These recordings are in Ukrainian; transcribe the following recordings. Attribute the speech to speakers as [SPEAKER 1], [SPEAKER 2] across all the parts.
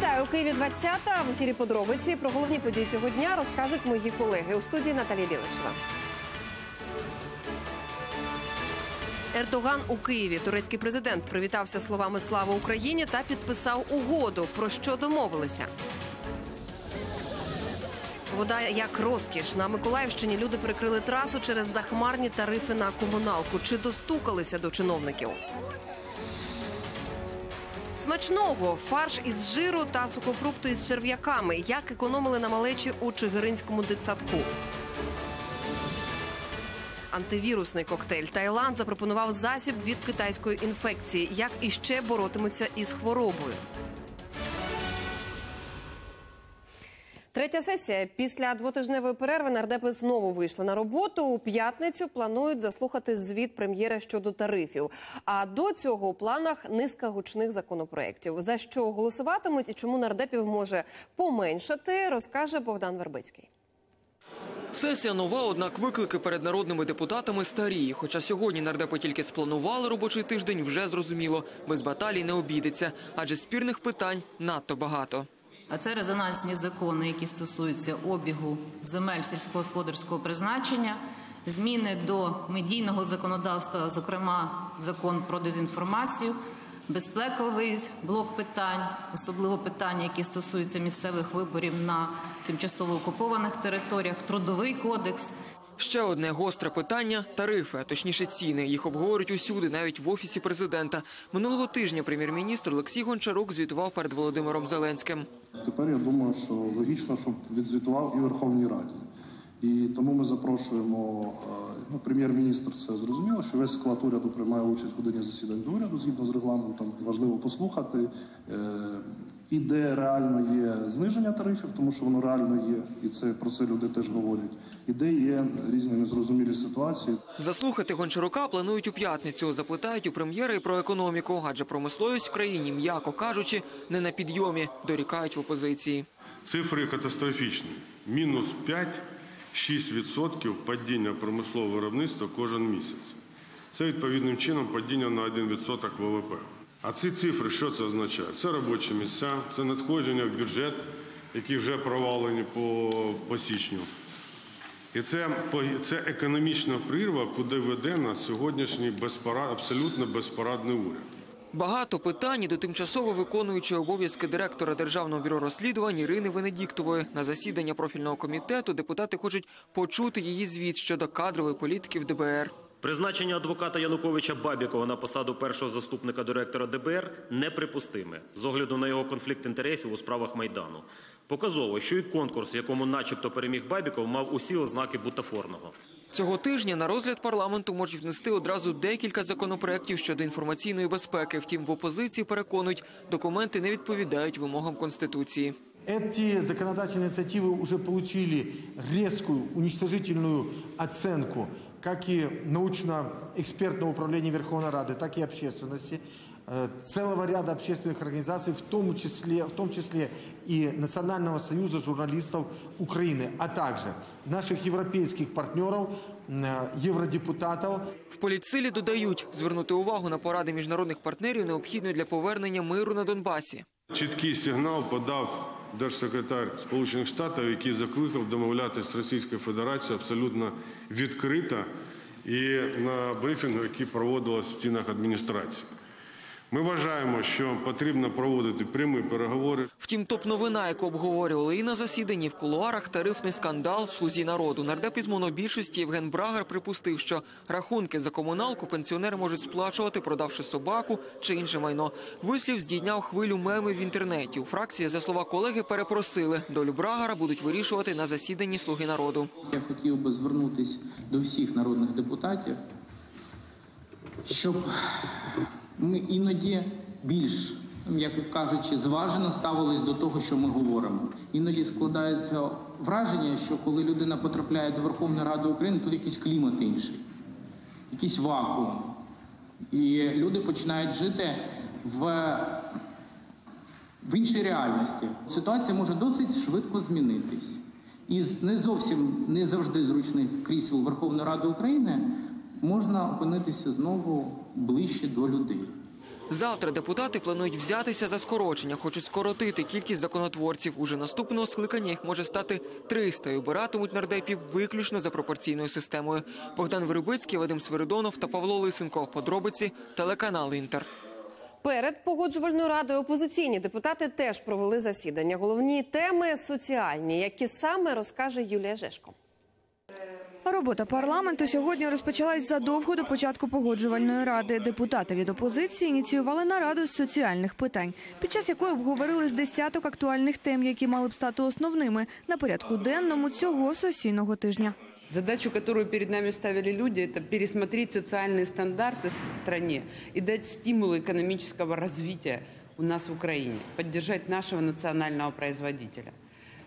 [SPEAKER 1] Вітаю у Києві 20 В ефірі подробиці про головні події цього дня розкажуть мої колеги у студії Наталія Білишева. Ердоган у Києві. Турецький президент привітався словами Слава Україні та підписав угоду. Про що домовилися? Вода як розкіш на Миколаївщині. Люди перекрили трасу через захмарні тарифи на комуналку. Чи достукалися до чиновників? Смачного фарш із жиру та сухофрукти із черв'яками. Як економили на малечі у Чигиринському дитсадку. Антивірусний коктейль Таїланд запропонував засіб від китайської інфекції. Як іще боротимуться із хворобою? Третя сесія після двотижневої перерви нардепи знову вийшли на роботу. У п'ятницю планують заслухати звіт прем'єра щодо тарифів. А до цього у планах низка гучних законопроєктів. За що голосуватимуть і чому нардепів може поменшати, розкаже Богдан Вербицький.
[SPEAKER 2] Сесія нова, однак виклики перед народними депутатами старі. Хоча сьогодні нардепи тільки спланували робочий тиждень, вже зрозуміло, без баталій не обійдеться, адже спірних питань надто багато.
[SPEAKER 3] А це резонансні закони, які стосуються обігу земель сільськогосподарського призначення, зміни до медійного законодавства, зокрема закон про дезінформацію, безпековий блок питань, особливо питання, які стосуються місцевих виборів на тимчасово окупованих територіях, трудовий кодекс.
[SPEAKER 2] Ще одне гостре питання тарифи, а точніше ціни. Їх обговорюють усюди, навіть в офісі президента. Минулого тижня прем'єр-міністр Олексій Гончарук звітував перед Володимиром Зеленським.
[SPEAKER 4] Тепер я думаю, що логічно, щоб відзвітував і Верховній Раді. І тому ми запрошуємо е, ну, прем'єр-міністр. Це зрозуміло, що весь склад уряду приймає участь в годині засідань до уряду згідно з регламентом. Важливо послухати. І де реально є зниження тарифів, тому що воно реально є, і це про це люди теж говорять. І де є різні незрозумілі ситуації.
[SPEAKER 2] Заслухати Гончарука планують у п'ятницю. Запитають у прем'єра і про економіку, адже промисловість в країні, м'яко кажучи, не на підйомі, дорікають в опозиції.
[SPEAKER 5] Цифри катастрофічні. Мінус 5-6% падіння промислового виробництва кожен місяць. Це відповідним чином падіння на 1% ВВП. А ці цифри що це означає? Це робочі місця, це надходження в бюджет, які вже провалені по, по січню. І це, це економічна прірва, куди веде нас сьогоднішній безпора, абсолютно безпорадний уряд.
[SPEAKER 2] Багато питань до тимчасово виконуючої обов'язки директора Державного бюро розслідувань Ірини Венедіктової. На засідання профільного комітету депутати хочуть почути її звіт щодо кадрової політики в ДБР.
[SPEAKER 6] Призначення адвоката Януковича Бабікова на посаду першого заступника директора ДБР неприпустиме з огляду на його конфлікт інтересів у справах Майдану. Показово, що і конкурс, в якому начебто переміг Бабіков, мав усі ознаки бутафорного.
[SPEAKER 2] Цього тижня на розгляд парламенту можуть внести одразу декілька законопроєктів щодо інформаційної безпеки. Втім, в опозиції переконують, документи не відповідають вимогам конституції.
[SPEAKER 7] Эти законодательные инициативы уже получили резкую, уничтожительную оценку как и научно-экспертного управления Верховной Рады, так и общественности, э, целого ряда общественных организаций, в том числе, в том числе и Национального союза журналистов Украины, а также наших европейских партнеров, э, евродепутатов,
[SPEAKER 2] В політсилі додають, звернути увагу на поради міжнародних партнерів необхідно для повернення миру на Донбасі.
[SPEAKER 5] Чіткий сигнал подав Держсекретар Сполучених Штатів, який закликав домовлятися з Російською Федерацією абсолютно відкрито і на брифінгу, який проводилось в стінах адміністрації. Ми вважаємо, що потрібно проводити прямі переговори.
[SPEAKER 2] Втім, топ-новина, яку обговорювали і на засіданні в кулуарах, тарифний скандал в слузі народу. Нардеп із монобільшості Євген Брагер припустив, що рахунки за комуналку пенсіонери можуть сплачувати, продавши собаку чи інше майно. Вислів здійняв хвилю мемів в інтернеті. У фракції, за слова колеги, перепросили. Долю Брагера будуть вирішувати на засіданні Слуги народу.
[SPEAKER 8] Я хотів би звернутися до всіх народних депутатів, щоб ми іноді більш, як кажучи, зважено ставились до того, що ми говоримо. Іноді складається враження, що коли людина потрапляє до Верховної Ради України, тут якийсь клімат інший, якийсь вакуум. І люди починають жити в в іншій реальності. Ситуація може досить швидко змінитись. Із не зовсім не завжди зручних крісел Верховної Ради України можна опинитися знову ближче до людей.
[SPEAKER 2] Завтра депутати планують взятися за скорочення, хочуть скоротити кількість законотворців. Уже наступного скликання їх може стати 300 і обиратимуть нардепів виключно за пропорційною системою. Богдан Вербицький, Вадим Свиридонов та Павло Лисенко. Подробиці телеканал Інтер.
[SPEAKER 1] Перед погоджувальною радою опозиційні депутати теж провели засідання. Головні теми соціальні, які саме розкаже Юлія Жешко.
[SPEAKER 9] Робота парламенту сьогодні розпочалась задовго до початку погоджувальної ради. Депутати від опозиції ініціювали нараду з соціальних питань, під час якої обговорили з десяток актуальних тем, які мали б стати основними на порядку денному цього сесійного тижня.
[SPEAKER 10] Задачу, которую перед нами ставили люди, это пересмотреть социальные стандарты в стране и дать стимулы экономического развития у нас в Украине, поддержать нашего национального производителя.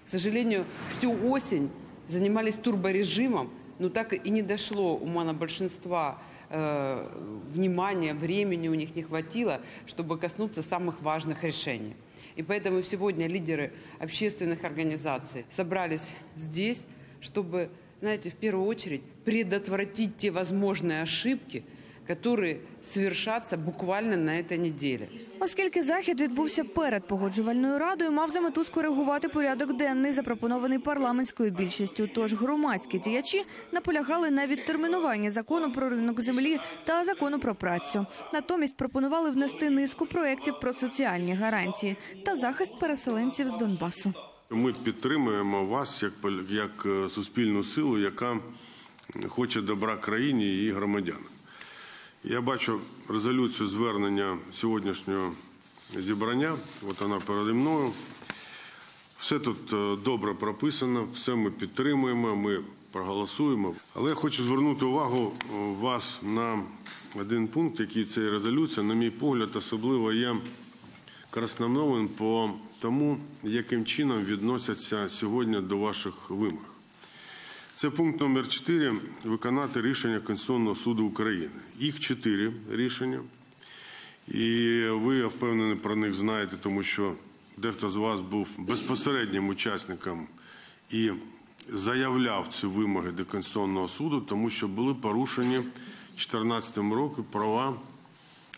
[SPEAKER 10] К сожалению, всю осень занимались турборежимом, но так и не дошло ума на большинства э, внимания, времени у них не хватило, чтобы коснуться самых важных решений. И поэтому сегодня лидеры общественных организаций собрались здесь, чтобы, знаете, в первую очередь предотвратить те возможные ошибки, которые совершатся буквально на этой неделе.
[SPEAKER 9] Оскільки захід відбувся перед погоджувальною радою, мав за мету скоригувати порядок денний, запропонований парламентською більшістю. Тож громадські діячі наполягали на відтермінуванні закону про ринок землі та закону про працю. Натомість пропонували внести низку проєктів про соціальні гарантії та захист переселенців з Донбасу.
[SPEAKER 5] Ми підтримуємо вас як, як е, суспільну силу, яка хоче добра країні і її громадянам. Я бачу резолюцію звернення сьогоднішнього зібрання. От вона переді мною. Все тут е, добре прописано, все ми підтримуємо, ми проголосуємо. Але я хочу звернути увагу е, вас на один пункт, який ця резолюція, на мій погляд, особливо є красномовним по тому, яким чином відносяться сьогодні до ваших вимог. Це пункт номер 4 виконати рішення Конституційного суду України. Їх чотири рішення. І ви, я впевнений, про них знаєте, тому що дехто з вас був безпосереднім учасником і заявляв ці вимоги до Конституційного суду, тому що були порушені в 2014 році права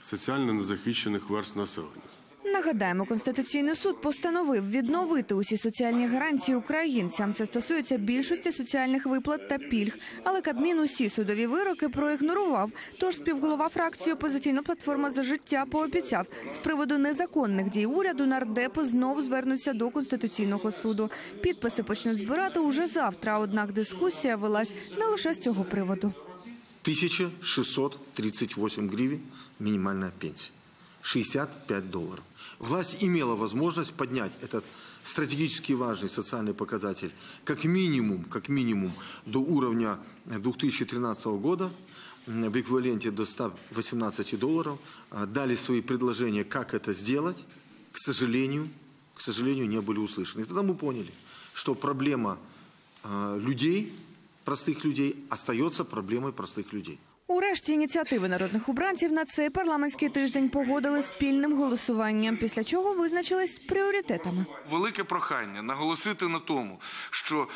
[SPEAKER 5] соціально незахищених верств населення.
[SPEAKER 9] Нагадаємо, конституційний суд постановив відновити усі соціальні гарантії українцям. Це стосується більшості соціальних виплат та пільг. Але Кабмін усі судові вироки проігнорував. Тож співголова фракції опозиційна платформа за життя пообіцяв з приводу незаконних дій уряду нардепи знов звернуться до конституційного суду. Підписи почнуть збирати уже завтра. Однак дискусія велась не лише з цього приводу.
[SPEAKER 7] 1638 гривен минимальная пенсия. 65 долларов. Власть имела возможность поднять этот стратегически важный социальный показатель как минимум, как минимум до уровня 2013 года в эквиваленте до 118 долларов. А, Дали свои предложения, как это сделать. К сожалению, к сожалению, не были услышаны. И тогда мы поняли, что проблема а, людей, простых людей, остается проблемой простых людей.
[SPEAKER 9] Урешті ініціативи народних обранців на цей парламентський тиждень погодили спільним голосуванням, після чого визначились пріоритетами.
[SPEAKER 11] велике прохання наголосити на тому, що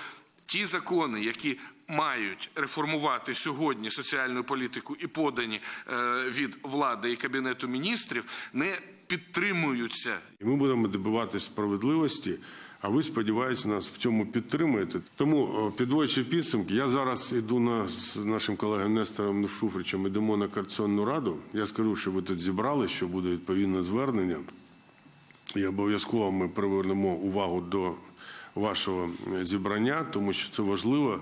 [SPEAKER 11] ті закони, які мають реформувати сьогодні соціальну політику і подані е, від влади і кабінету міністрів, не підтримуються
[SPEAKER 5] ми будемо добиватися справедливості, а ви, сподіваюся, нас в цьому підтримуєте. Тому, о, підводячи підсумки, я зараз йду на, з нашим колегою Нестором Шуфричем, йдемо на Координаційну раду. Я скажу, що ви тут зібрали, що буде відповідне звернення. І обов'язково ми привернемо увагу до вашого е, зібрання, тому що це важливо.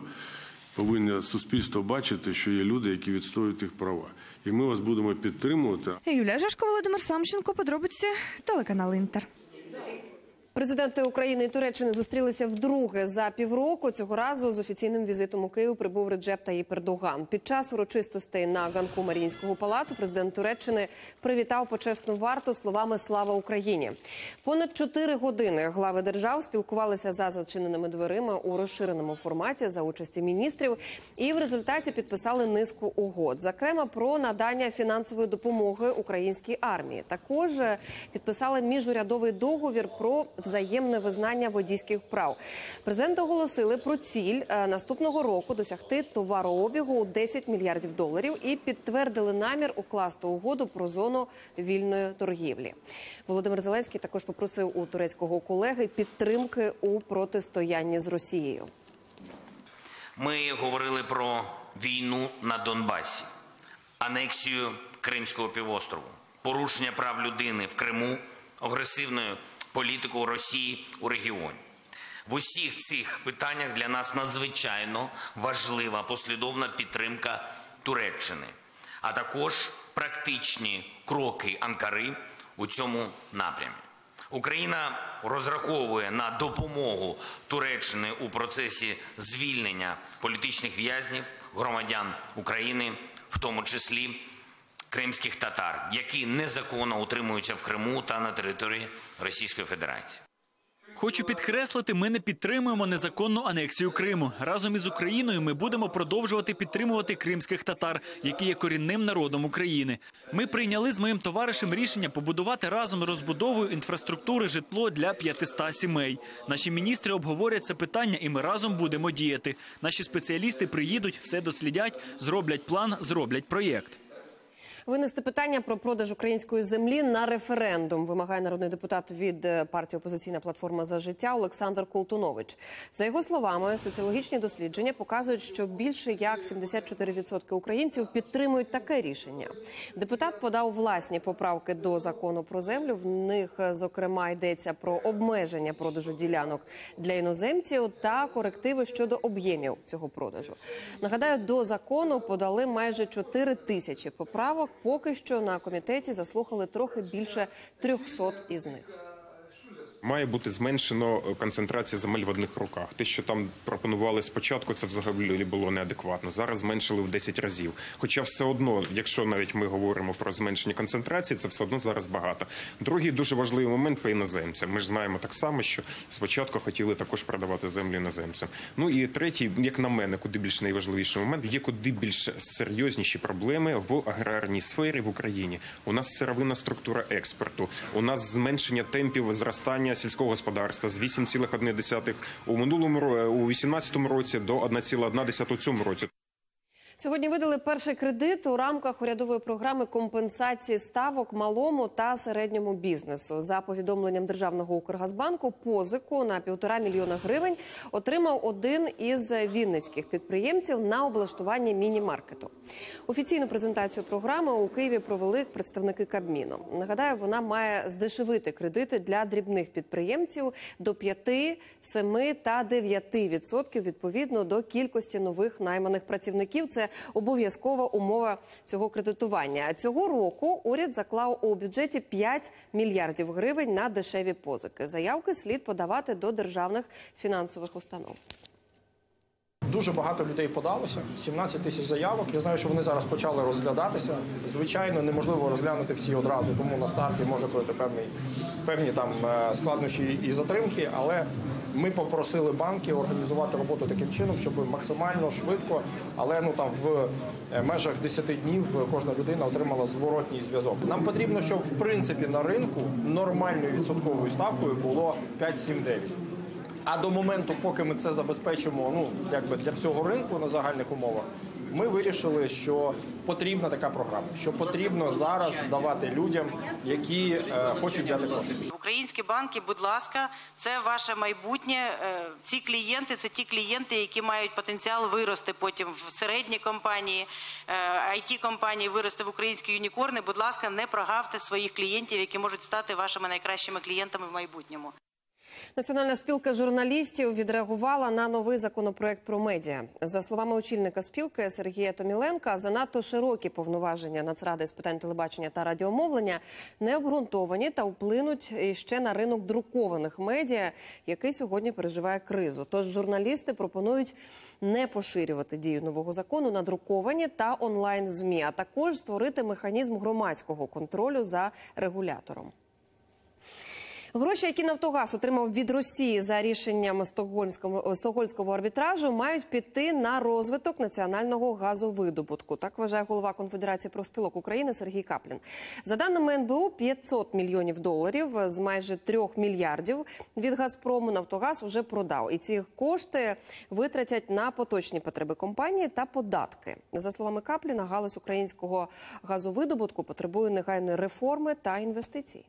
[SPEAKER 5] Повинно суспільство бачити, що є люди, які відстоюють їх права. І ми вас будемо підтримувати.
[SPEAKER 9] Юлія Жашко, Володимир Самченко, подробиці телеканал Інтер.
[SPEAKER 1] Президенти України і Туреччини зустрілися вдруге за півроку. Цього разу з офіційним візитом у Київ прибув Реджеп Таїп Ердоган. Під час урочистостей на ганку Маріїнського палацу президент Туреччини привітав почесну варту словами Слава Україні. Понад чотири години глави держав спілкувалися за зачиненими дверима у розширеному форматі за участі міністрів, і в результаті підписали низку угод, зокрема про надання фінансової допомоги українській армії. Також е, підписали міжурядовий договір про взаємне визнання водійських прав. Президенти оголосили про ціль е, наступного року досягти товарообігу у 10 мільярдів доларів і підтвердили намір укласти угоду про зону вільної торгівлі. Володимир Зеленський також попросив у турецького колеги підтримки у протистоянні з Росією.
[SPEAKER 12] Ми говорили про війну на Донбасі, анексію Кримського півострову, порушення прав людини в Криму, агресивною політикою Росії у регіоні. В усіх цих питаннях для нас надзвичайно важлива послідовна підтримка Туреччини, а також практичні кроки Анкари у цьому напрямі. Україна розраховує на допомогу Туреччини у процесі звільнення політичних в'язнів, громадян України, в тому числі кримських татар, які незаконно утримуються в Криму та на території Російської Федерації.
[SPEAKER 13] Хочу підкреслити, ми не підтримуємо незаконну анексію Криму. Разом із Україною ми будемо продовжувати підтримувати кримських татар, які є корінним народом України. Ми прийняли з моїм товаришем рішення побудувати разом розбудовою інфраструктури житло для 500 сімей. Наші міністри обговорять це питання, і ми разом будемо діяти. Наші спеціалісти приїдуть, все дослідять, зроблять план, зроблять проєкт.
[SPEAKER 1] Винести питання про продаж української землі на референдум вимагає народний депутат від е, партії Опозиційна платформа за життя Олександр Колтунович. За його словами, соціологічні дослідження показують, що більше як 74% українців підтримують таке рішення. Депутат подав власні поправки до закону про землю. В них, е, зокрема, йдеться про обмеження продажу ділянок для іноземців та корективи щодо об'ємів цього продажу. Нагадаю, до закону подали майже 4 тисячі поправок. Поки що на комітеті заслухали трохи більше 300 із них.
[SPEAKER 14] Має бути зменшено концентрація земель в одних руках. Те, що там пропонували спочатку, це взагалі було неадекватно. Зараз зменшили в 10 разів. Хоча все одно, якщо навіть ми говоримо про зменшення концентрації, це все одно зараз багато. Другий дуже важливий момент по іноземцям. Ми ж знаємо так само, що спочатку хотіли також продавати землю іноземцям. Ну і третій, як на мене, куди більш найважливіший момент, є куди більш серйозніші проблеми в аграрній сфері в Україні. У нас сировинна структура експорту, у нас зменшення темпів зростання сільського господарства з 8,1 у минулому у 2018 році до 1,1 у цьому році.
[SPEAKER 1] Сьогодні видали перший кредит у рамках урядової програми компенсації ставок малому та середньому бізнесу. За повідомленням державного Укргазбанку, позику на півтора мільйона гривень отримав один із вінницьких підприємців на облаштування міні-маркету. Офіційну презентацію програми у Києві провели представники Кабміну. Нагадаю, вона має здешевити кредити для дрібних підприємців до 5, 7 та 9 відсотків відповідно до кількості нових найманих працівників. Це обов'язкова умова цього кредитування. Цього року уряд заклав у бюджеті 5 мільярдів гривень на дешеві позики. Заявки слід подавати до державних фінансових установ.
[SPEAKER 15] Дуже багато людей подалося, 17 тисяч заявок. Я знаю, що вони зараз почали розглядатися. Звичайно, неможливо розглянути всі одразу, тому на старті може бути певний, певні там е, складнощі і затримки. Але ми попросили банки організувати роботу таким чином, щоб максимально швидко, але ну там в е, межах 10 днів кожна людина отримала зворотній зв'язок. Нам потрібно, щоб в принципі на ринку нормальною відсотковою ставкою було 5-7-9. А до моменту, поки ми це забезпечимо, ну якби для всього ринку на загальних умовах, ми вирішили, що потрібна така програма, що потрібно зараз давати людям, які е, хочуть взяти кошти.
[SPEAKER 16] Українські банки, будь ласка, це ваше майбутнє. Е, Ці клієнти це ті клієнти, які мають потенціал вирости потім в середні компанії, it компанії вирости в українські юнікорни. Будь ласка, не прогавте своїх клієнтів, які можуть стати вашими найкращими клієнтами в майбутньому.
[SPEAKER 1] Національна спілка журналістів відреагувала на новий законопроект про медіа. За словами очільника спілки Сергія Томіленка, занадто широкі повноваження Нацради з питань телебачення та радіомовлення не обґрунтовані та вплинуть ще на ринок друкованих медіа, який сьогодні переживає кризу. Тож журналісти пропонують не поширювати дію нового закону на друковані та онлайн змі, а також створити механізм громадського контролю за регулятором. Гроші, які Нафтогаз отримав від Росії за рішенням Стокгольмського стокгольмського арбітражу, мають піти на розвиток національного газовидобутку. Так вважає голова Конфедерації профспілок України Сергій Каплін. За даними НБУ, 500 мільйонів доларів з майже 3 мільярдів від Газпрому Нафтогаз уже продав. І ці кошти витратять на поточні потреби компанії та податки. За словами Капліна, галузь українського газовидобутку потребує негайної реформи та інвестицій.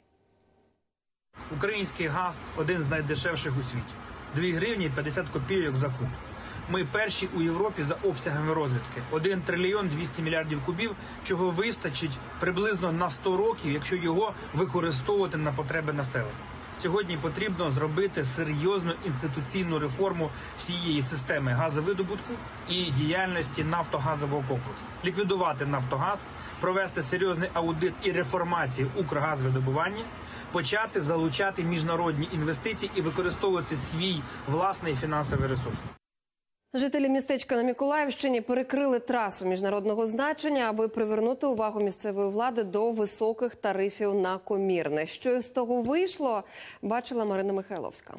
[SPEAKER 17] Український газ один з найдешевших у світі 2 гривні 50 копійок за куб. Ми перші у Європі за обсягами розвідки 1 трильйон 200 мільярдів кубів, чого вистачить приблизно на 100 років, якщо його використовувати на потреби населення. Сьогодні потрібно зробити серйозну інституційну реформу всієї системи газовидобутку і діяльності нафтогазового комплексу, ліквідувати Нафтогаз, провести серйозний аудит і реформацію Укргазвидобування, почати залучати міжнародні інвестиції і використовувати свій власний фінансовий ресурс.
[SPEAKER 1] Жителі містечка на Миколаївщині перекрили трасу міжнародного значення, аби привернути увагу місцевої влади до високих тарифів на комірне. Що з того вийшло, бачила Марина Михайловська.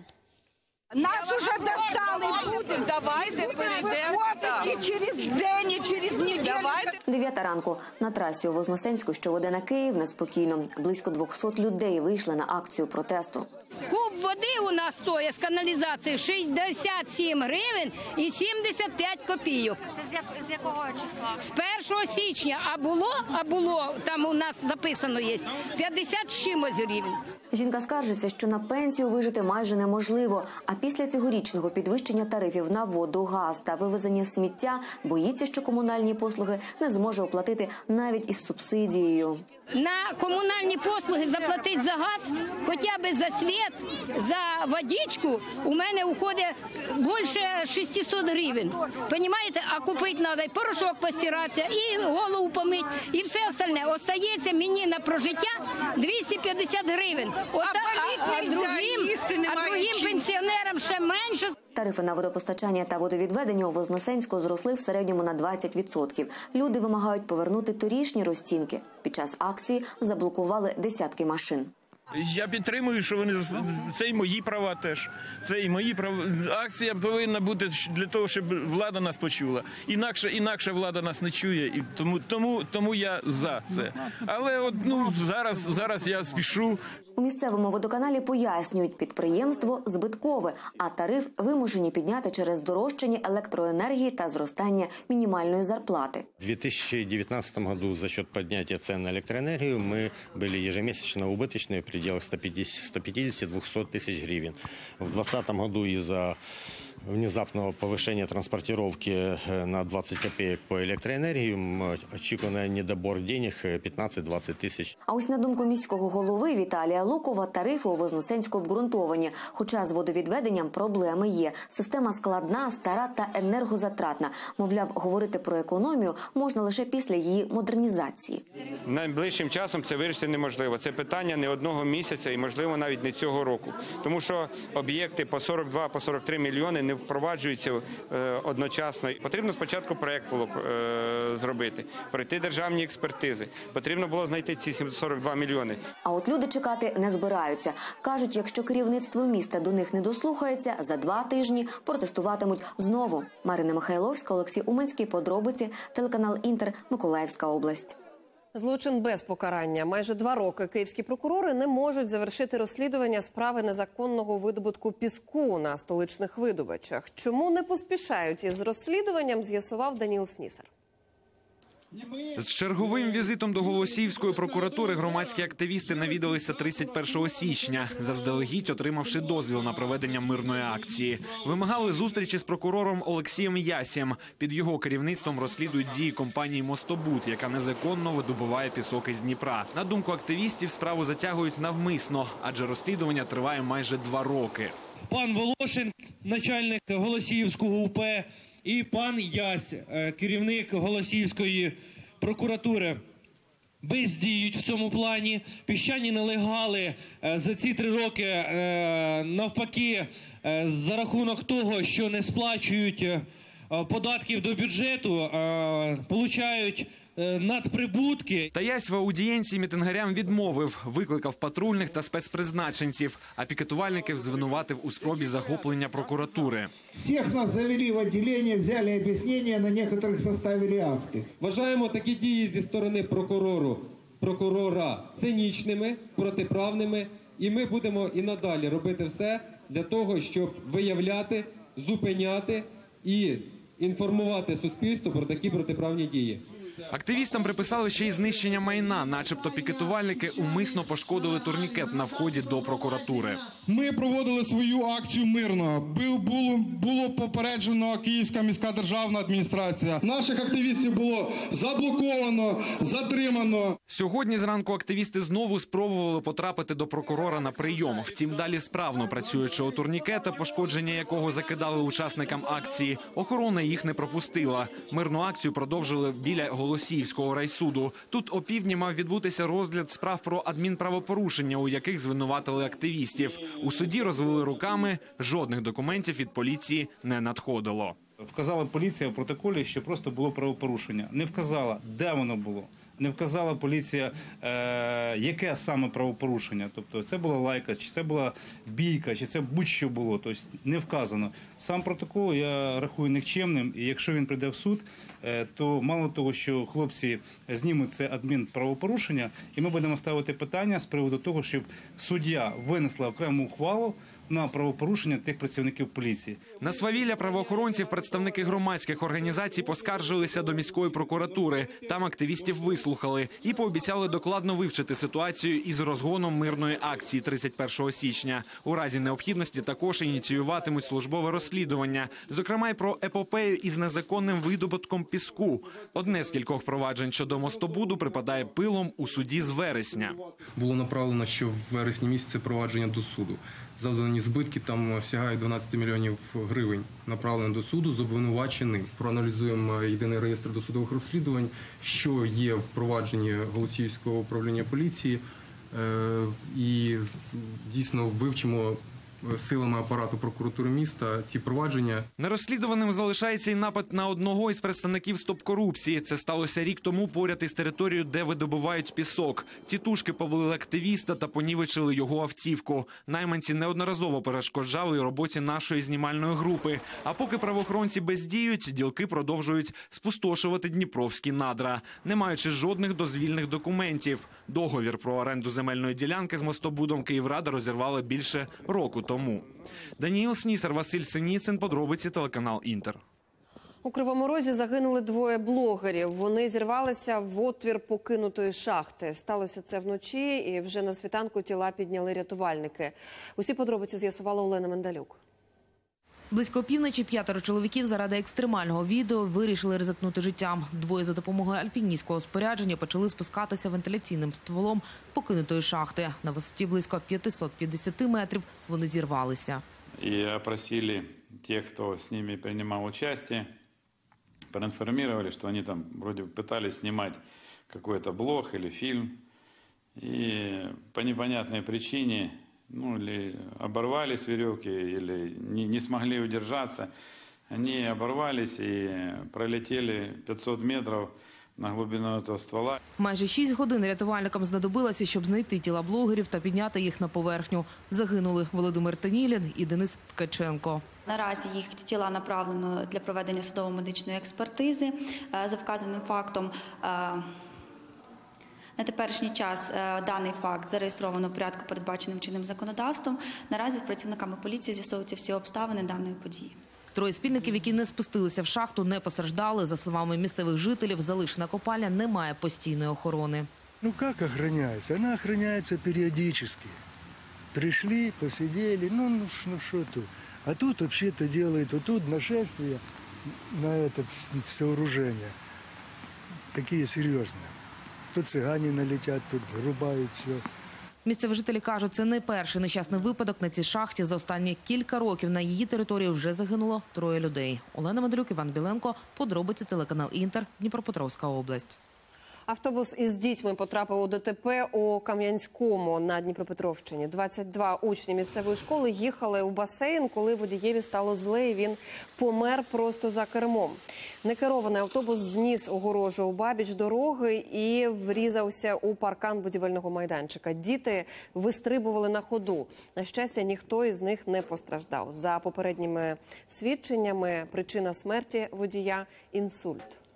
[SPEAKER 18] Нас уже достали будемо. Давайте перейдемо. І через день, і через неділю. Давайте.
[SPEAKER 19] Дев'ята ранку на трасі у Вознесенську, що веде на Київ, неспокійно. Близько 200 людей вийшли на акцію протесту.
[SPEAKER 20] Куб води у нас стоїть з каналізації 67 гривень і 75 копійок.
[SPEAKER 21] Це з, як, з якого числа?
[SPEAKER 20] З 1 січня, а було, а було, там у нас записано є, 50 з чимось гривень.
[SPEAKER 19] Жінка скаржиться, що на пенсію вижити майже неможливо. А після цьогорічного підвищення тарифів на воду, газ та вивезення сміття боїться, що комунальні послуги не зможе оплатити навіть із субсидією.
[SPEAKER 20] На комунальні послуги заплатити за газ, хоча б за світ, за водичку, у мене уходить більше 600 гривень. Понімаєте? А купити треба і порошок постиратися, і голову помити, і все остальне. Остається мені на прожиття 250 гривень. От, а, а,
[SPEAKER 18] нельзя,
[SPEAKER 20] другим, а другим пенсіонерам ще менше.
[SPEAKER 19] Тарифи на водопостачання та водовідведення у Вознесенську зросли в середньому на 20%. Люди вимагають повернути торішні розцінки. Під час акції заблокували десятки машин.
[SPEAKER 22] Я підтримую, що вони з- це і мої права теж. Це і мої права. Акція повинна бути щ- для того, щоб влада нас почула. Інакше, інакше влада нас не чує, і тому, тому, тому я за це. Але от ну зараз, зараз я спішу.
[SPEAKER 19] У місцевому водоканалі пояснюють, підприємство збиткове, а тариф вимушені підняти через здорожчання електроенергії та зростання мінімальної зарплати.
[SPEAKER 23] В 2019 году за счет поднятия цен на электроэнергию мы были ежемесячно убыточные в пределах 150-200 тысяч гривен. В 2020 году из-за внезапного повышения транспортировки э, на 20 копеек по электроэнергии м, очікуваний недобор денег э, 15-20 тисяч.
[SPEAKER 19] А ось на думку міського голови Віталія Лукова, тарифи у Вознесенську обґрунтовані. Хоча з водовідведенням проблеми є. Система складна, стара та енергозатратна. Мовляв, говорити про економію можна лише після її модернізації.
[SPEAKER 24] Найближчим часом це вирішити неможливо. Це питання не одного місяця і, можливо, навіть не цього року. Тому що об'єкти по 42 по 43 мільйони не впроваджуються е, одночасно. Потрібно спочатку проект було е, зробити, пройти державні експертизи. Потрібно було знайти ці 42 мільйони.
[SPEAKER 19] А от люди чекати не збираються. кажуть, якщо керівництво міста до них не дослухається, за два тижні протестуватимуть знову. Марина Михайловська, Олексій Уманський. Подробиці телеканал Інтер, Миколаївська область.
[SPEAKER 1] Злочин без покарання. Майже два роки київські прокурори не можуть завершити розслідування справи незаконного видобутку піску на столичних видобичах. Чому не поспішають із розслідуванням? З'ясував Даніл Снісер.
[SPEAKER 25] З черговим візитом до Голосіївської прокуратури громадські активісти навідалися 31 січня, заздалегідь отримавши дозвіл на проведення мирної акції. Вимагали зустрічі з прокурором Олексієм Ясєм. Під його керівництвом розслідують дії компанії Мостобут, яка незаконно видобуває пісок із Дніпра. На думку активістів, справу затягують навмисно, адже розслідування триває майже два роки.
[SPEAKER 26] пан Волошин, начальник Голосіївського УП, і пан Ясь, е, керівник Голосівської прокуратури. Бездіють в цьому плані. Піщані нелегали е, за ці три роки е, навпаки за рахунок того, що не сплачують податків до бюджету, получають надприбутки.
[SPEAKER 25] Таясь в аудієнції мітингарям відмовив, викликав патрульних та спецпризначенців, а пікетувальників звинуватив у спробі захоплення прокуратури.
[SPEAKER 27] Всех нас завели в отделение, взяли объяснения, на некоторых составили акты.
[SPEAKER 28] Вважаємо такі дії зі сторони прокурору, прокурора цинічними, протиправними, і ми будемо і надалі робити все для того, щоб виявляти, зупиняти і інформувати суспільство про такі протиправні дії.
[SPEAKER 25] Активістам приписали ще й знищення майна, начебто пікетувальники умисно пошкодили турнікет на вході до прокуратури.
[SPEAKER 29] Ми проводили свою акцію мирно. Бу- Було, було попереджено Київська міська державна адміністрація. Наших активістів було заблоковано, затримано.
[SPEAKER 25] Сьогодні зранку активісти знову спробували потрапити до прокурора на прийом. Втім, далі справно працюючого турнікета, пошкодження якого закидали учасникам акції, охорона їх не пропустила. Мирну акцію продовжили біля Голосіївського райсуду. Тут опівдні мав відбутися розгляд справ про адмінправопорушення, у яких звинуватили активістів. У суді розвели руками. Жодних документів від поліції не надходило.
[SPEAKER 30] Вказала поліція в протоколі, що просто було правопорушення. Не вказала, де воно було. Не вказала поліція, е, яке саме правопорушення. Тобто це була лайка, чи це була бійка, чи це будь-що було. Тобто не вказано. Сам протокол я рахую нікчемним, і якщо він прийде в суд, е, то мало того, що хлопці знімуть це адмінправопорушення, і ми будемо ставити питання з приводу того, щоб суддя винесла окрему ухвалу на правопорушення тих працівників поліції.
[SPEAKER 25] На свавілля правоохоронців представники громадських організацій поскаржилися до міської прокуратури. Там активістів вислухали і пообіцяли докладно вивчити ситуацію із розгоном мирної акції 31 січня. У разі необхідності також ініціюватимуть службове розслідування, зокрема й про епопею із незаконним видобутком піску. Одне з кількох проваджень щодо мостобуду припадає пилом у суді з вересня.
[SPEAKER 31] було направлено ще в вересні місяці провадження до суду. Завдані збитки там сягають 12 мільйонів гривень. Направлено до суду з. Проаналізуємо єдиний реєстр досудових розслідувань, що є в провадженні Голосіївського управління поліції, е, і дійсно вивчимо е, силами апарату прокуратури міста ці провадження.
[SPEAKER 25] Нерозслідуваним залишається і напад на одного із представників стоп корупції. Це сталося рік тому поряд із територією, де видобувають пісок. Тітушки побили активіста та понівечили його автівку. Найманці неодноразово перешкоджали роботі нашої знімальної групи. А поки правоохоронці бездіють, ділки продовжують спустошувати дніпровські надра, не маючи жодних дозвільних документів. Договір про оренду земельної ділянки з мостобудом Київрада розірвали більше року тому. Даніїл Снісар, Василь Синіцин, подробиці телеканал Інтер.
[SPEAKER 1] У Кривому Розі загинули двоє блогерів. Вони зірвалися в отвір покинутої шахти. Сталося це вночі, і вже на світанку тіла підняли рятувальники. Усі подробиці з'ясувала Олена Мендалюк.
[SPEAKER 32] Близько півночі п'ятеро чоловіків заради екстремального відео вирішили ризикнути життям. Двоє за допомогою альпіністського спорядження почали спускатися вентиляційним стволом покинутої шахти. На висоті близько 550 метрів вони зірвалися.
[SPEAKER 33] и опросили тех, кто с ними принимал участие, проинформировали, что они там вроде бы пытались снимать какой-то блог или фильм, и по непонятной причине, ну, или оборвались веревки, или не, не смогли удержаться, они оборвались и пролетели 500 метров на глубину этого ствола.
[SPEAKER 32] Майже шість годин рятувальникам знадобилося, щоб знайти тіла блогерів та підняти їх на поверхню. Загинули Володимир Тенілін і Денис Ткаченко.
[SPEAKER 34] Наразі їх тіла направлено для проведення судово-медичної експертизи Е, за вказаним фактом. На теперішній час е, даний факт зареєстровано в порядку, передбаченим чинним законодавством. Наразі працівниками поліції з'ясовуються всі обставини даної події.
[SPEAKER 32] Троє спільників, які не спустилися в шахту, не постраждали. За словами місцевих жителів, залишена копальня не має постійної охорони.
[SPEAKER 35] Ну как охраняется? Она охраняется периодически. Пришли, посидели, ну, ну, ну что тут. А тут вообще-то делают, вот тут нашествие на это сооружение. Такие серьезные. То цигані налітять, тут грубають все.
[SPEAKER 32] Місцеві жителі кажуть, це не перший нещасний випадок на цій шахті. За останні кілька років на її території вже загинуло троє людей. Олена Медрюк, Іван Біленко. Подробиці телеканал Інтер, Дніпропетровська область.
[SPEAKER 1] Автобус із дітьми потрапив у ДТП у Кам'янському на Дніпропетровщині. 22 учні місцевої школи їхали у басейн, коли водієві стало зле. і Він помер просто за кермом. Некерований автобус зніс огорожу у бабіч дороги і врізався у паркан будівельного майданчика. Діти вистрибували на ходу. На щастя, ніхто із них не постраждав. За попередніми свідченнями, причина смерті водія інсульт.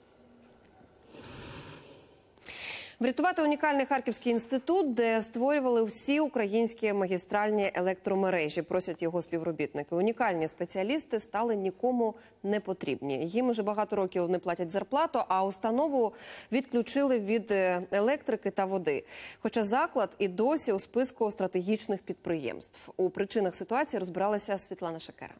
[SPEAKER 1] Врятувати унікальний харківський інститут, де створювали всі українські магістральні електромережі. Просять його співробітники. Унікальні спеціалісти стали нікому не потрібні. Їм уже багато років не платять зарплату, а установу відключили від е, електрики та води. Хоча заклад і досі у списку стратегічних підприємств. У причинах ситуації розбиралася Світлана Шакера.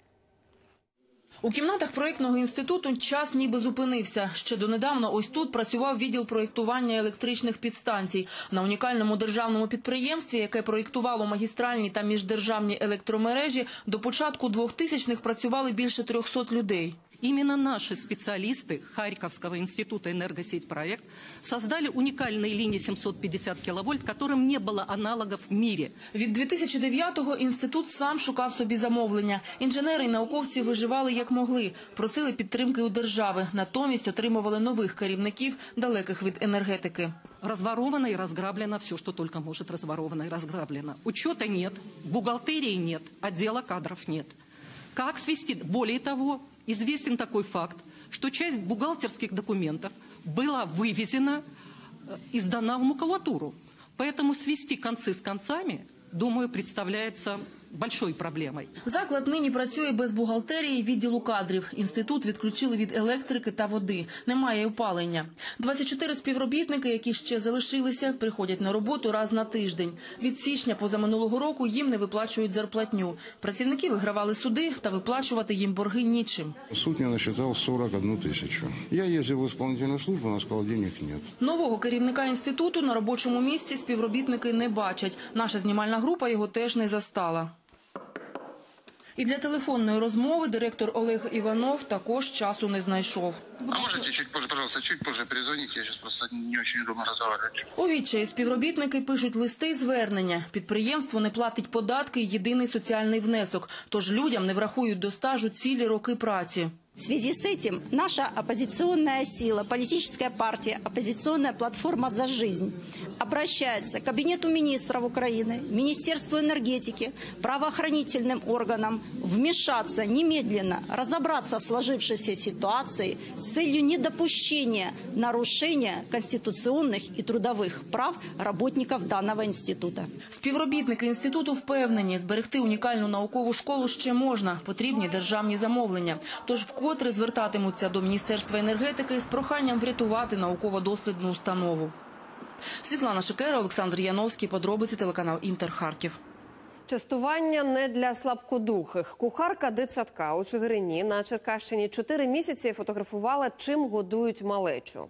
[SPEAKER 36] У кімнатах проєктного інституту час ніби зупинився. Ще донедавна ось тут працював відділ проєктування електричних підстанцій. На унікальному державному підприємстві, яке проєктувало магістральні та міждержавні електромережі, до початку 2000-х працювали більше 300 людей.
[SPEAKER 37] Именно наши специалисты Харьковского института «Энергосеть проект» создали уникальные линии 750 киловольт, которым не было аналогов в мире.
[SPEAKER 36] Від 2009-го інститут сам шукав собі замовлення. Інженери і науковці виживали як могли, просили підтримки у держави. Натомість отримували нових керівників, далеких від енергетики.
[SPEAKER 37] Разворовано и разграблено все, что только может разворовано и разграблено. Учета нет, бухгалтерии нет, отдела кадров нет. Как свести? Более того, известен такой факт, что часть бухгалтерских документов была вывезена э, и сдана в макулатуру. Поэтому свести концы с концами, думаю, представляется большой проблемой.
[SPEAKER 36] Заклад нині працює без бухгалтерії відділу кадрів. Інститут відключили від електрики та води. Немає опалення. 24 співробітники, які ще залишилися, приходять на роботу раз на тиждень. Від січня позаминулого року їм не виплачують зарплатню. Працівники вигравали суди та виплачувати їм борги нічим.
[SPEAKER 38] Суд мне насчитал 41 тысячу. Я ездил в исполнительную службу, она сказала, денег нет.
[SPEAKER 36] Нового керівника інституту на робочому місці співробітники не бачать. Наша знімальна група його теж не застала. І для телефонної розмови директор Олег Іванов також часу не знайшов.
[SPEAKER 39] А можете чуть позже, пожалуйста, чуть позже перезвоніть, Я зараз просто не дуже удобно разговаривать.
[SPEAKER 36] У відчаї співробітники пишуть листи звернення. Підприємство не платить податки і єдиний соціальний внесок. Тож людям не врахують до стажу цілі роки праці.
[SPEAKER 40] В связи с этим наша оппозиционная сила, политическая партия «Оппозиционная платформа за жизнь» обращается к Кабинету министров Украины, Министерству энергетики, правоохранительным органам вмешаться немедленно, разобраться в сложившейся ситуации с целью недопущения нарушения конституционных и трудовых прав работников данного института.
[SPEAKER 36] Співробітники інституту впевнені, зберегти унікальну наукову школу ще можна. Потрібні державні замовлення. Тож вкотре звертатимуться до Міністерства енергетики з проханням врятувати науково-дослідну установу. Світлана Шикера, Олександр Яновський. Подробиці телеканал Інтер Харків.
[SPEAKER 1] Частування не для слабкодухих. Кухарка дитсадка у Чигирині на Черкащині чотири місяці фотографувала, чим годують малечу.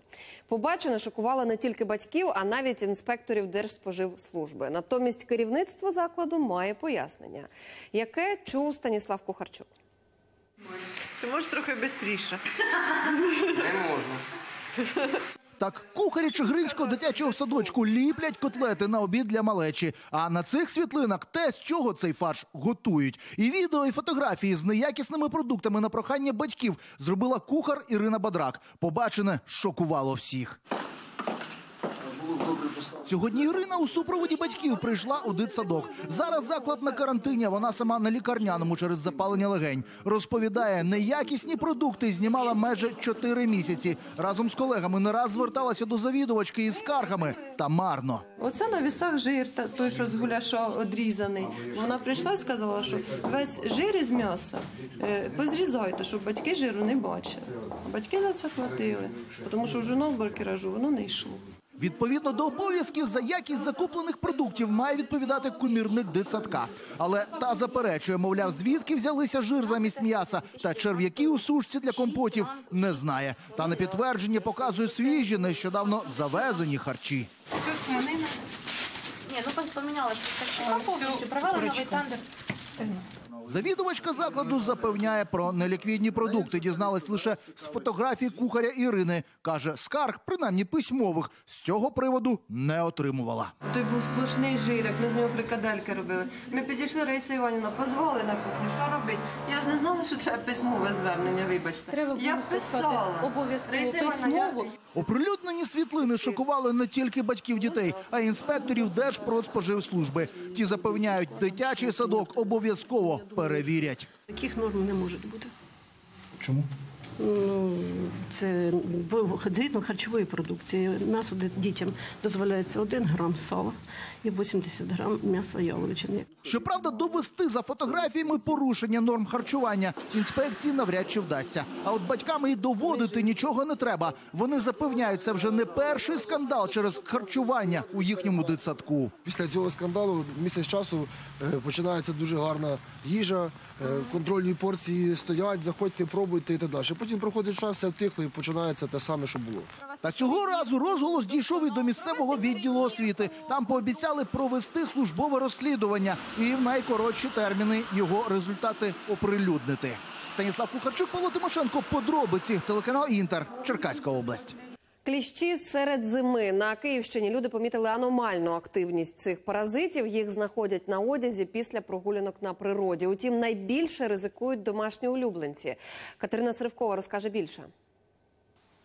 [SPEAKER 1] Побачене шокувало не тільки батьків, а навіть інспекторів Держспоживслужби. Натомість керівництво закладу має пояснення, яке чув Станіслав Кухарчук.
[SPEAKER 41] Ти можеш трохи швидше?
[SPEAKER 42] Не можна.
[SPEAKER 43] Так, кухарі Чигиринського дитячого садочку ліплять котлети на обід для малечі. А на цих світлинах те, з чого цей фарш готують. І відео, і фотографії з неякісними продуктами на прохання батьків зробила кухар Ірина Бадрак. Побачене шокувало всіх. Сьогодні Ірина у супроводі батьків прийшла у дитсадок. Зараз заклад на карантині. Вона сама на лікарняному через запалення легень. Розповідає, неякісні продукти знімала майже чотири місяці. Разом з колегами не раз зверталася до завідувачки із скаргами та марно.
[SPEAKER 41] Оце на вісах жир, той, що з гуляша одрізаний. Вона прийшла і сказала, що весь жир із м'яса е, позрізайте, щоб батьки жиру не бачили. Батьки за це платили, тому що в жінок баркіражу воно не йшло.
[SPEAKER 43] Відповідно до обов'язків за якість закуплених продуктів має відповідати комірник дитсадка. Але та заперечує, мовляв, звідки взялися жир замість м'яса та черв'яки у сушці для компотів не знає. Та на підтвердження показує свіжі, нещодавно завезені харчі.
[SPEAKER 41] Все свинина.
[SPEAKER 21] Ні, ну помінялось. Так, повністю провели новий тандер.
[SPEAKER 43] Завідувачка закладу запевняє про неліквідні продукти. Дізналась лише з фотографій кухаря Ірини. Каже, скарг, принаймні письмових, з цього приводу не отримувала.
[SPEAKER 44] Той був сплошний жирик, ми з нього прикадельки робили. Ми підійшли, Раїса Іванівна, позвали на кухню, що робити? Я ж не знала, що треба письмове звернення, вибачте.
[SPEAKER 36] Треба
[SPEAKER 44] я писала.
[SPEAKER 36] обов'язково письмово.
[SPEAKER 43] Оприлюднені світлини шокували не тільки батьків дітей, а й інспекторів Держпродспоживслужби. Ті запевняють, дитячий садок обов'язково перевірять.
[SPEAKER 36] Таких норм не може бути.
[SPEAKER 43] Чому?
[SPEAKER 36] Ну, це згідно харчової продукції. Нас дітям дозволяється 1 грам сала і 80 грам м'яса яловичини.
[SPEAKER 43] Щоправда, довести за фотографіями порушення норм харчування інспекції навряд чи вдасться. А от батькам і доводити нічого не треба. Вони запевняють, це вже не перший скандал через харчування у їхньому дитсадку.
[SPEAKER 45] Після цього скандалу місяць часу е, починається дуже гарна їжа, е, контрольні порції стоять, заходьте, пробуйте і так далі. Потім проходить час, все втихло і починається те саме, що було.
[SPEAKER 43] Та цього разу розголос дійшов і до місцевого відділу освіти. Там пообіцяли провести службове розслідування і в найкоротші терміни його результати оприлюднити. Станіслав Кухарчук, Павло Тимошенко, подробиці, телеканал Інтер, Черкаська область.
[SPEAKER 1] Кліщі серед зими на Київщині люди помітили аномальну активність цих паразитів. Їх знаходять на одязі після прогулянок на природі. Утім, найбільше ризикують домашні улюбленці. Катерина Сривкова розкаже більше.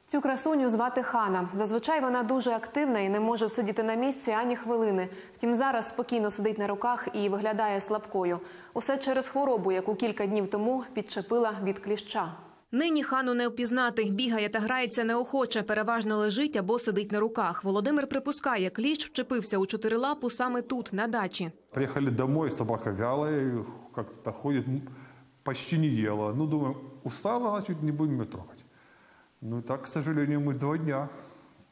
[SPEAKER 46] Цю красуню звати Хана. Зазвичай вона дуже активна і не може сидіти на місці ані хвилини. Втім, зараз спокійно сидить на руках і виглядає слабкою. Усе через хворобу, яку кілька днів тому підчепила від кліща.
[SPEAKER 47] Нині хану не впізнати. Бігає та грається неохоче, переважно лежить або сидить на руках. Володимир припускає, кліщ вчепився у чотирилапу саме тут, на дачі.
[SPEAKER 37] Приехали домой, собака вялая, как-то ходит, м, почти не ела. Ну, думаю, устала, значит, не будем ее трогать. Ну, так, к сожалению, мы два дня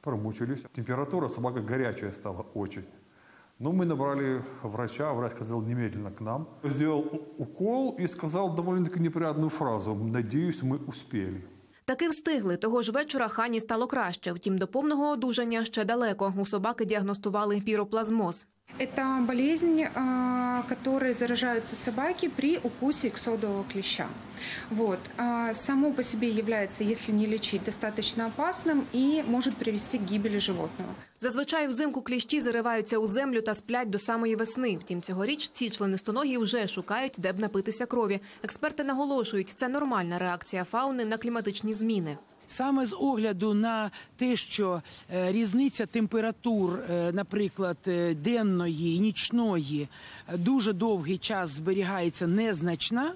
[SPEAKER 37] промучились. Температура собака горячая стала очень. Ну, мы набрали врача, врач сказал немедленно к нам. Сделал укол и сказал довольно-таки неприятную фразу. Надеюсь, мы успели.
[SPEAKER 47] Таки встигли. Того ж вечора хані стало краще. Втім, до повного одужання ще далеко. У собаки діагностували піроплазмоз. Это болезнь, которой заражаются собаки при укусе иксодового клеща. Вот. Само по себе является, если не лечить, достаточно опасным и может привести к гибели животного. Зазвичай взимку кліщі зариваються у землю та сплять до самої весни. Втім, цьогоріч ці членистоногі вже шукають, де б напитися крові. Експерти наголошують, це нормальна реакція фауни на кліматичні зміни.
[SPEAKER 37] Саме з огляду на те, що е, різниця температур, е, наприклад, е, денної і нічної, дуже довгий час зберігається незначна.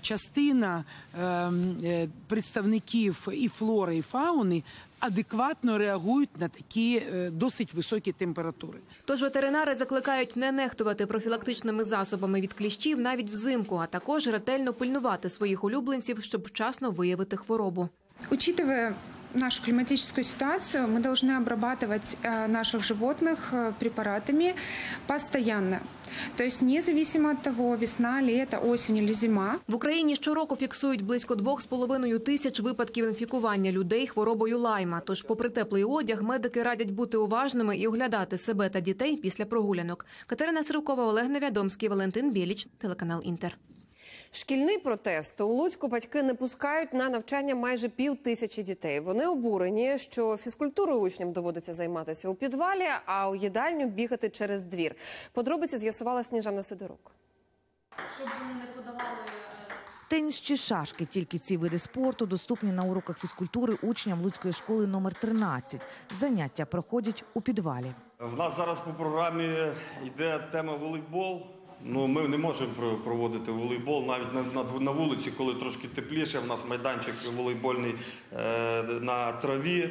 [SPEAKER 37] Частина е, м, е, представників і флори, і фауни адекватно реагують на такі досить високі температури.
[SPEAKER 47] Тож ветеринари закликають не нехтувати профілактичними засобами від кліщів навіть взимку, а також ретельно пильнувати своїх улюбленців, щоб вчасно виявити хворобу. Учитывая нашу климатическую ситуацию, мы должны обрабатывать э, наших животных э, препаратами постоянно. То есть независимо от того, весна, лето, осень или зима. В Україні щороку фіксують близько 2,5 тисяч випадків інфікування людей хворобою лайма. Тож, попри теплий одяг, медики радять бути уважними і оглядати себе та дітей після прогулянок. Катерина Сирокова, Олег Невядомський, Валентин Біліч, телеканал Інтер.
[SPEAKER 1] Шкільний протест у Луцьку батьки не пускають на навчання майже пів тисячі дітей. Вони обурені, що фізкультурою учням доводиться займатися у підвалі, а у їдальню бігати через двір. Подробиці з'ясувала Сніжана Сидорук.
[SPEAKER 48] Теніс чи шашки, тільки ці види спорту доступні на уроках фізкультури учням Луцької школи номер 13. Заняття проходять у підвалі.
[SPEAKER 49] В нас зараз по програмі йде тема волейбол. Ну, ми не можемо про- проводити волейбол навіть на, на, на вулиці, коли трошки тепліше. В нас майданчик волейбольний е, на траві.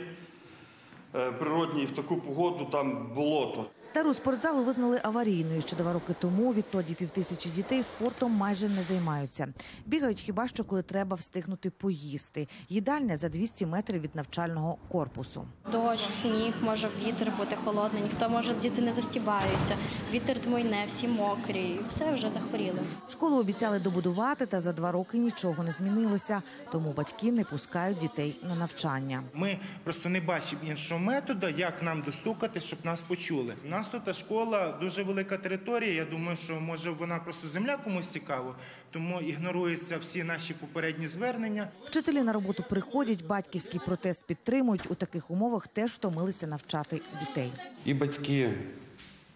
[SPEAKER 49] Е, природній в таку погоду там болото.
[SPEAKER 48] Стару спортзалу визнали аварійною ще два роки тому. Відтоді півтисячі дітей спортом майже не займаються. Бігають хіба що коли треба встигнути поїсти. Їдальня за 200 метрів від навчального корпусу.
[SPEAKER 34] Дощ, сніг, може вітер бути холодний, ніхто може діти не застібаються. Вітер дмойне, всі мокрі, і все вже захворіли.
[SPEAKER 48] Школу обіцяли добудувати, та за два роки нічого не змінилося. Тому батьки не пускають дітей на навчання.
[SPEAKER 50] Ми просто не бачимо іншого
[SPEAKER 51] іншого методу, як нам достукати, щоб нас почули. У нас тут школа дуже велика територія. Я думаю, що може вона просто земля комусь цікава, тому ігноруються всі наші попередні звернення.
[SPEAKER 48] Вчителі на роботу приходять, батьківський протест підтримують. У таких умовах теж втомилися навчати дітей.
[SPEAKER 52] І батьки,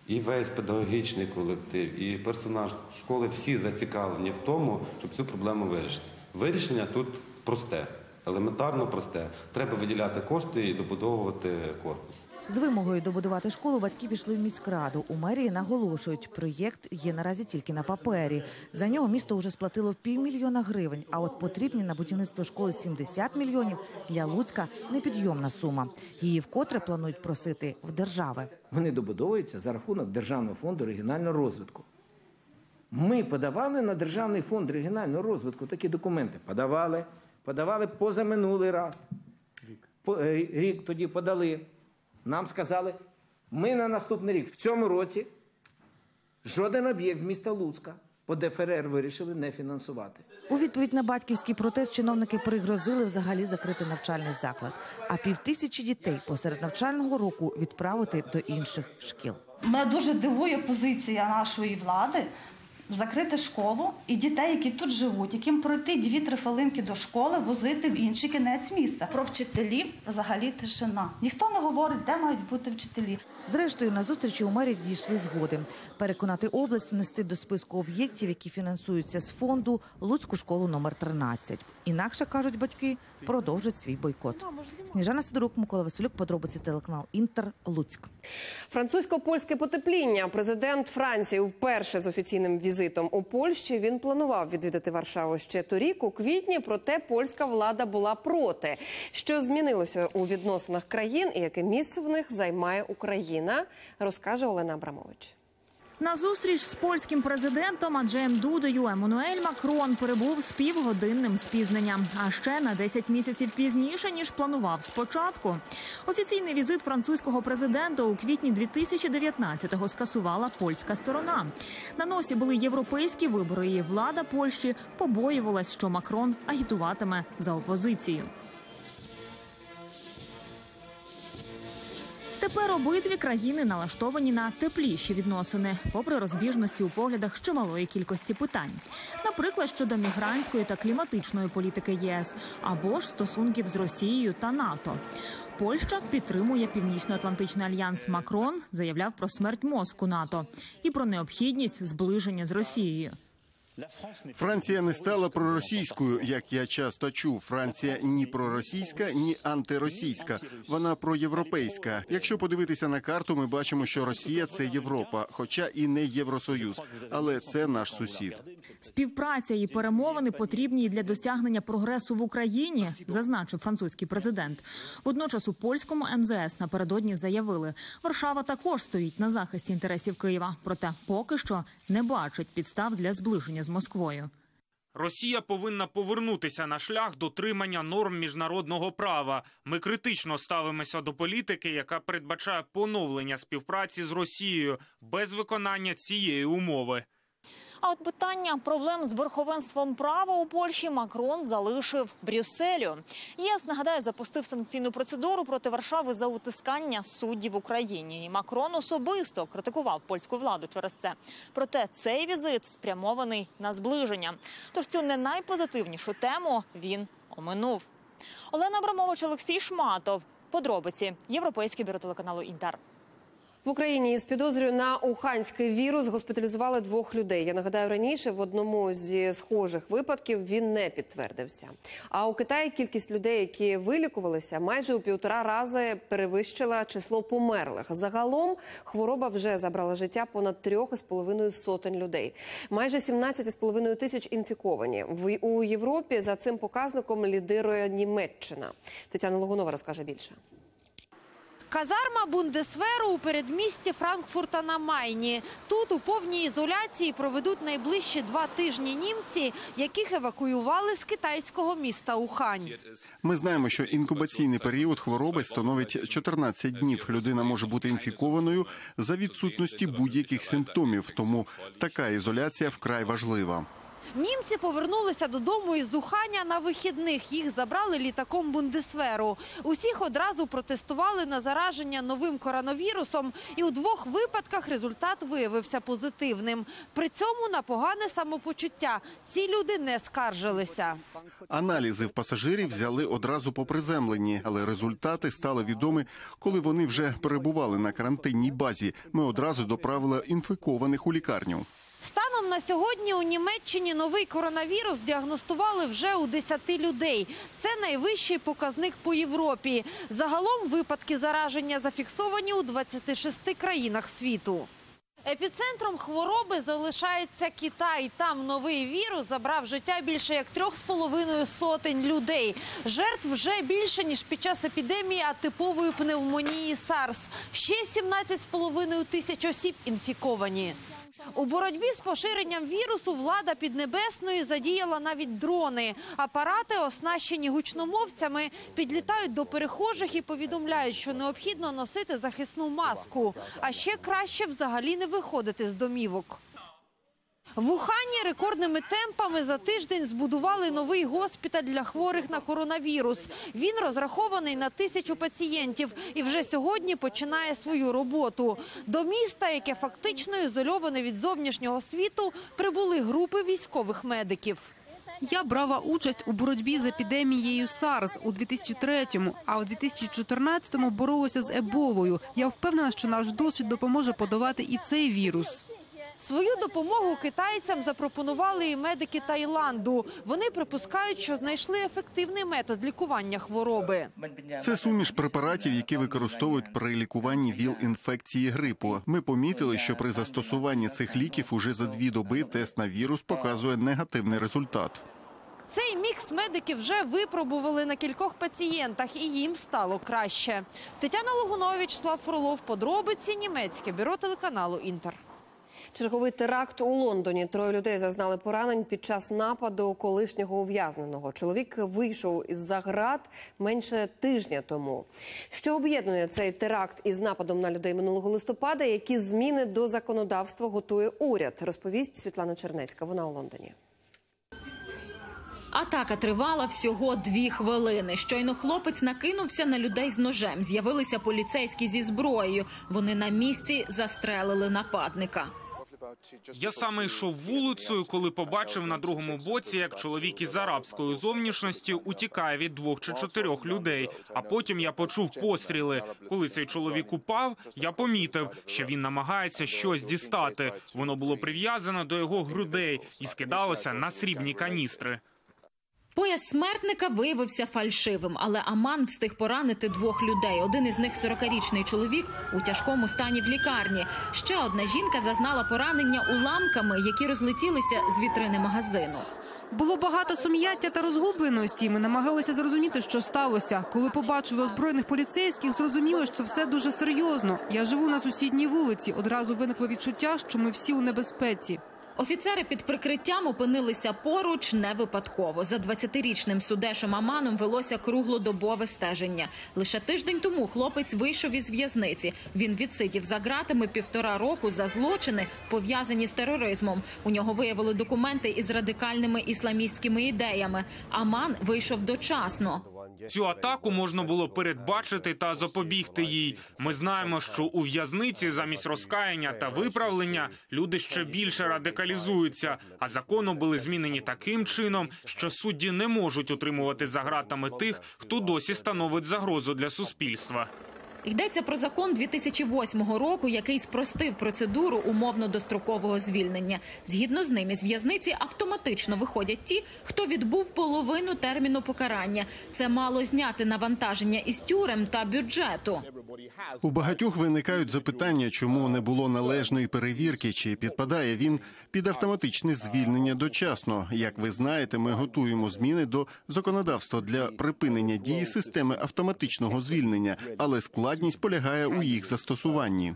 [SPEAKER 52] і весь педагогічний колектив, і персонал школи всі зацікавлені в тому, щоб цю проблему вирішити. Вирішення тут просте, елементарно просте. Треба виділяти кошти і добудовувати корпус.
[SPEAKER 48] З вимогою добудувати школу батьки пішли в міськраду. У мерії наголошують, проєкт є наразі тільки на папері. За нього місто вже сплатило півмільйона гривень. А от потрібні на будівництво школи 70 мільйонів для Луцька непідйомна сума. Її вкотре планують просити в держави.
[SPEAKER 53] Вони добудовуються за рахунок Державного фонду регіонального розвитку. Ми подавали на Державний фонд регіонального розвитку такі документи. Подавали, подавали позаминулий раз. По- е, Рік тоді подали. Нам сказали, ми на наступний рік, в цьому році, жоден об'єкт з міста Луцька по ДФРР вирішили не фінансувати.
[SPEAKER 48] У відповідь на батьківський протест чиновники пригрозили взагалі закрити навчальний заклад, а півтисячі дітей посеред навчального року відправити до інших шкіл.
[SPEAKER 54] Мене дуже дивує позиція нашої влади закрити школу і дітей, які тут живуть, яким пройти дві-три хвилинки до школи, возити в інший кінець міста. Про вчителів взагалі тишина. Ніхто не говорить, де мають бути вчителі.
[SPEAKER 48] Зрештою, на зустрічі у мерії дійшли згоди переконати область внести до списку об'єктів, які фінансуються з фонду Луцьку школу номер 13. Інакше кажуть батьки, продовжать свій бойкот. Сніжана Сидорук, Микола Василюк, подробиці телеканал Інтер Луцьк.
[SPEAKER 1] Французько-польське потепління. Президент Франції вперше з офіційним візитом у Польщі. Він планував відвідати Варшаву ще торік у квітні. Проте польська влада була проти. Що змінилося у відносинах країн і яке місце в них займає Україна, розкаже Олена Абрамович.
[SPEAKER 55] На зустріч з польським президентом Анджеєм Дудою Еммануель Макрон перебув з півгодинним спізненням, а ще на 10 місяців пізніше ніж планував спочатку. Офіційний візит французького президента у квітні 2019-го скасувала польська сторона. На носі були європейські вибори, і влада Польщі побоювалась, що Макрон агітуватиме за опозицію. Тепер обидві країни налаштовані на тепліші відносини, попри розбіжності у поглядах чималої кількості питань, наприклад, щодо мігрантської та кліматичної політики ЄС або ж стосунків з Росією та НАТО. Польща підтримує північно-атлантичний альянс. Макрон заявляв про смерть мозку НАТО і про необхідність зближення з Росією.
[SPEAKER 56] Франція не стала проросійською, як я часто чув. Франція ні проросійська, ні антиросійська. Вона проєвропейська. Якщо подивитися на карту, ми бачимо, що Росія це Європа, хоча і не Євросоюз, але це наш сусід.
[SPEAKER 55] Співпраця і перемовини потрібні для досягнення прогресу в Україні, зазначив французький президент. Водночас у польському МЗС напередодні заявили, Варшава також стоїть на захисті інтересів Києва, проте поки що не бачить підстав для зближення з Москвою.
[SPEAKER 57] Росія повинна повернутися на шлях дотримання норм міжнародного права. Ми критично ставимося до політики, яка передбачає поновлення співпраці з Росією без виконання цієї умови.
[SPEAKER 55] А от питання проблем з верховенством права у Польщі Макрон залишив Брюсселю. ЄС нагадаю, запустив санкційну процедуру проти Варшави за утискання суддів Україні. І Макрон особисто критикував польську владу через це. Проте цей візит спрямований на зближення. Тож цю не найпозитивнішу тему він оминув. Олена Абрамович, Олексій Шматов. Подробиці Європейське бюро телеканалу Інтер.
[SPEAKER 1] В Україні із підозрою на уханський вірус госпіталізували двох людей. Я нагадаю, раніше в одному зі схожих випадків він не підтвердився. А у Китаї кількість людей, які вилікувалися, майже у півтора рази перевищила число померлих. Загалом хвороба вже забрала життя понад трьох із половиною сотень людей. Майже 17,5 тисяч інфіковані. У Європі за цим показником лідирує Німеччина. Тетяна Логунова розкаже більше.
[SPEAKER 58] Казарма Бундесверу у передмісті Франкфурта на Майні. Тут у повній ізоляції проведуть найближчі два тижні німці, яких евакуювали з китайського міста Ухань.
[SPEAKER 56] Ми знаємо, що інкубаційний період хвороби становить 14 днів. Людина може бути інфікованою за відсутності будь-яких симптомів. Тому така ізоляція вкрай важлива.
[SPEAKER 58] Німці повернулися додому із Уханя на вихідних. Їх забрали літаком Бундесверу. Усіх одразу протестували на зараження новим коронавірусом, і у двох випадках результат виявився позитивним. При цьому на погане самопочуття ці люди не скаржилися.
[SPEAKER 56] Аналізи в пасажирів взяли одразу по приземленні, але результати стали відомі, коли вони вже перебували на карантинній базі. Ми одразу доправили інфікованих у лікарню.
[SPEAKER 58] Станом на сьогодні у Німеччині новий коронавірус діагностували вже у 10 людей. Це найвищий показник по Європі. Загалом випадки зараження зафіксовані у 26 країнах світу. Епіцентром хвороби залишається Китай. Там новий вірус забрав життя більше як трьох з половиною сотень людей. Жертв вже більше ніж під час епідемії атипової пневмонії САРС. Ще 17,5 тисяч осіб інфіковані. У боротьбі з поширенням вірусу влада Піднебесної задіяла навіть дрони. Апарати, оснащені гучномовцями, підлітають до перехожих і повідомляють, що необхідно носити захисну маску. А ще краще взагалі не виходити з домівок. В Ухані рекордними темпами за тиждень збудували новий госпіталь для хворих на коронавірус. Він розрахований на тисячу пацієнтів і вже сьогодні починає свою роботу. До міста, яке фактично ізольоване від зовнішнього світу, прибули групи військових медиків.
[SPEAKER 59] Я брала участь у боротьбі з епідемією САРС у 2003-му, а у 2014-му боролася з еболою. Я впевнена, що наш досвід допоможе подолати і цей вірус.
[SPEAKER 58] Свою допомогу китайцям запропонували і медики Таїланду. Вони припускають, що знайшли ефективний метод лікування хвороби.
[SPEAKER 56] Це суміш препаратів, які використовують при лікуванні ВІЛ-інфекції грипу. Ми помітили, що при застосуванні цих ліків уже за дві доби тест на вірус показує негативний результат.
[SPEAKER 58] Цей мікс медики вже випробували на кількох пацієнтах, і їм стало краще. Тетяна Логунович, Слав Фролов, подробиці німецьке бюро телеканалу Інтер.
[SPEAKER 1] Черговий теракт у Лондоні. Троє людей зазнали поранень під час нападу колишнього ув'язненого. Чоловік вийшов із за град менше тижня тому. Що об'єднує цей теракт із нападом на людей минулого листопада? Які зміни до законодавства готує уряд? Розповість Світлана Чернецька. Вона у Лондоні.
[SPEAKER 60] Атака тривала всього дві хвилини. Щойно хлопець накинувся на людей з ножем. З'явилися поліцейські зі зброєю. Вони на місці застрелили нападника.
[SPEAKER 57] Я саме йшов вулицею, коли побачив на другому боці, як чоловік із арабською зовнішністю утікає від двох чи чотирьох людей. А потім я почув постріли. Коли цей чоловік упав, я помітив, що він намагається щось дістати. Воно було прив'язано до його грудей і скидалося на срібні каністри.
[SPEAKER 60] Пояс смертника виявився фальшивим, але Аман встиг поранити двох людей. Один із них 40-річний чоловік у тяжкому стані в лікарні. Ще одна жінка зазнала поранення уламками, які розлетілися з вітрини магазину.
[SPEAKER 59] Було багато сум'яття та розгубленості. Ми намагалися зрозуміти, що сталося. Коли побачили озброєних поліцейських, зрозуміло, що все дуже серйозно. Я живу на сусідній вулиці. Одразу виникло відчуття, що ми всі у небезпеці.
[SPEAKER 60] Офіцери під прикриттям опинилися поруч не випадково. За 20-річним судешем Аманом велося круглодобове стеження. Лише тиждень тому хлопець вийшов із в'язниці. Він відсидів за ґратами півтора року за злочини, пов'язані з тероризмом. У нього виявили документи із радикальними ісламістськими ідеями. Аман вийшов дочасно.
[SPEAKER 57] Цю атаку можна було передбачити та запобігти їй. Ми знаємо, що у в'язниці замість розкаяння та виправлення люди ще більше радикалізуються. А закони були змінені таким чином, що судді не можуть утримувати за ґратами тих, хто досі становить загрозу для суспільства.
[SPEAKER 60] Йдеться про закон 2008 року, який спростив процедуру умовно дострокового звільнення. Згідно з ним із в'язниці автоматично виходять ті, хто відбув половину терміну покарання. Це мало зняти навантаження із тюрем та бюджету.
[SPEAKER 56] У багатьох виникають запитання, чому не було належної перевірки, чи підпадає він під автоматичне звільнення дочасно. Як ви знаєте, ми готуємо зміни до законодавства для припинення дії системи автоматичного звільнення, але складність полягає у їх застосуванні.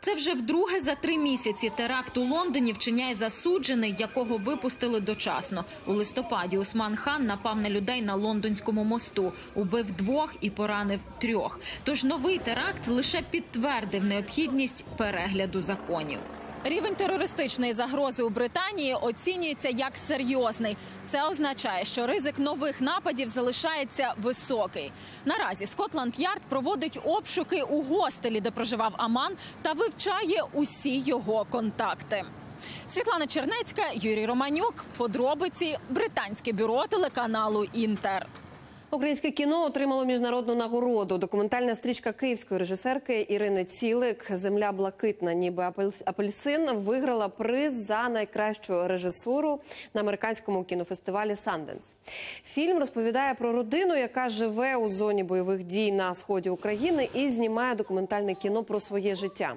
[SPEAKER 60] Це вже вдруге за три місяці теракт у Лондоні вчиняє засуджений, якого випустили дочасно. У листопаді Усман Хан напав на людей на лондонському мосту, убив двох і поранив трьох. Тож новий теракт лише підтвердив необхідність перегляду законів. Рівень терористичної загрози у Британії оцінюється як серйозний. Це означає, що ризик нових нападів залишається високий. Наразі Скотланд-Ярд проводить обшуки у гостелі, де проживав Аман, та вивчає усі його контакти. Світлана Чернецька, Юрій Романюк. Подробиці британське бюро телеканалу Інтер.
[SPEAKER 1] Українське кіно отримало міжнародну нагороду. Документальна стрічка київської режисерки Ірини Цілик Земля блакитна, ніби апельс- апельсин виграла приз за найкращу режисуру на американському кінофестивалі Санденс. Фільм розповідає про родину, яка живе у зоні бойових дій на сході України і знімає документальне кіно про своє життя.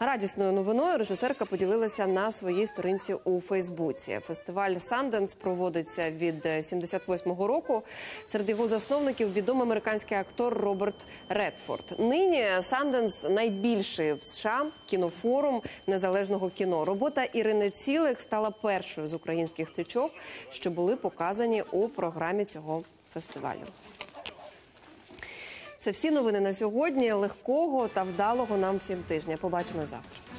[SPEAKER 1] Радісною новиною режисерка поділилася на своїй сторінці у Фейсбуці. Фестиваль Санденс проводиться від е, 78-го року. Серед його засновників відомий американський актор Роберт Редфорд. Нині Санденс найбільший в США кінофорум незалежного кіно. Робота Ірини Цілик стала першою з українських стрічок, що були показані у програмі цього фестивалю. Це всі новини на сьогодні. Легкого та вдалого нам всім тижня. Побачимо завтра.